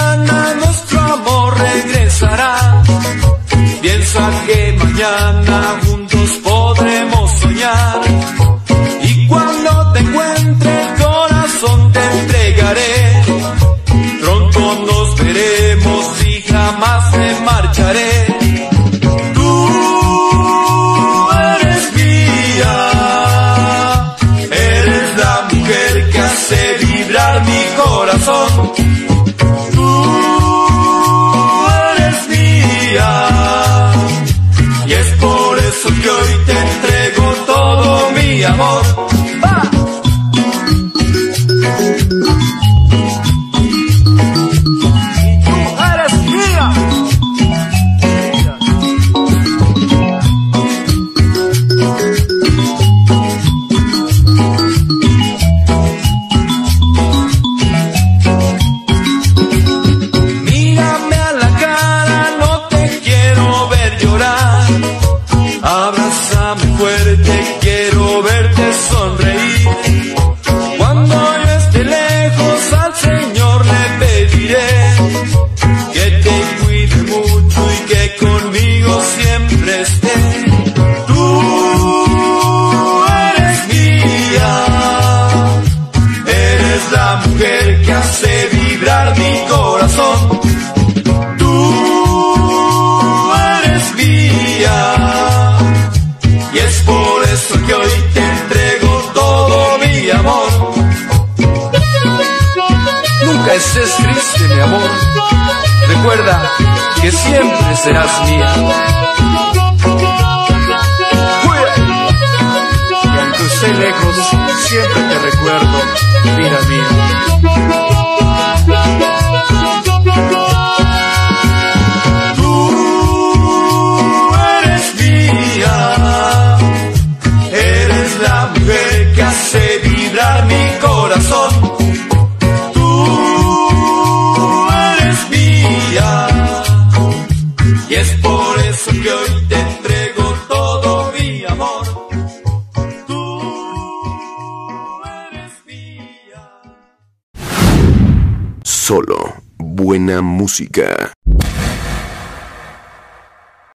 mañana nuestro amor regresará. Piensa que mañana juntos podremos soñar. Y cuando te encuentre el corazón te entregaré. Pronto nos veremos y jamás me marcharé. Tú eres mía. Eres la mujer que hace vibrar mi corazón amor. Que hace vibrar mi corazón. Tú eres mía y es por eso que hoy te entrego todo mi amor. Nunca estés triste, mi amor. Recuerda que siempre serás mía. Cuida. Y aunque esté lejos, siempre te recuerdo, vida mía. Y es por eso que hoy te entrego todo mi amor. Tú eres mía. Solo buena música.